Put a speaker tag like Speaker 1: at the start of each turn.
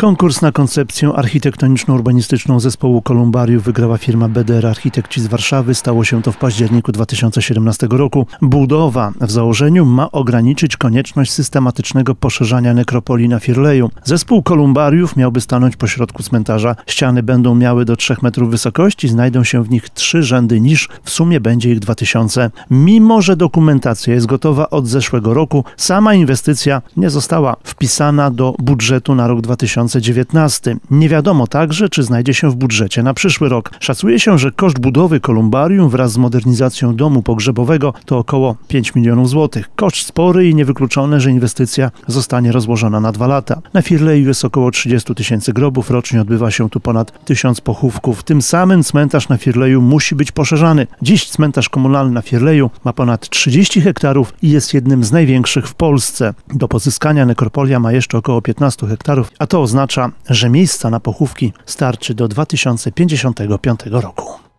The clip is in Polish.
Speaker 1: Konkurs na koncepcję architektoniczno-urbanistyczną zespołu Kolumbariów wygrała firma BDR Architekci z Warszawy. Stało się to w październiku 2017 roku. Budowa w założeniu ma ograniczyć konieczność systematycznego poszerzania nekropolii na Firleju. Zespół Kolumbariów miałby stanąć pośrodku cmentarza. Ściany będą miały do 3 metrów wysokości, znajdą się w nich trzy rzędy niż, w sumie będzie ich 2000. Mimo, że dokumentacja jest gotowa od zeszłego roku, sama inwestycja nie została wpisana do budżetu na rok 2000. 2019. Nie wiadomo także, czy znajdzie się w budżecie na przyszły rok. Szacuje się, że koszt budowy kolumbarium wraz z modernizacją domu pogrzebowego to około 5 milionów złotych. Koszt spory i niewykluczone, że inwestycja zostanie rozłożona na dwa lata. Na Firleju jest około 30 tysięcy grobów, rocznie odbywa się tu ponad tysiąc pochówków. Tym samym cmentarz na Firleju musi być poszerzany. Dziś cmentarz komunalny na Firleju ma ponad 30 hektarów i jest jednym z największych w Polsce. Do pozyskania nekropolia ma jeszcze około 15 hektarów, a to oznacza, że miejsca na pochówki starczy do 2055 roku.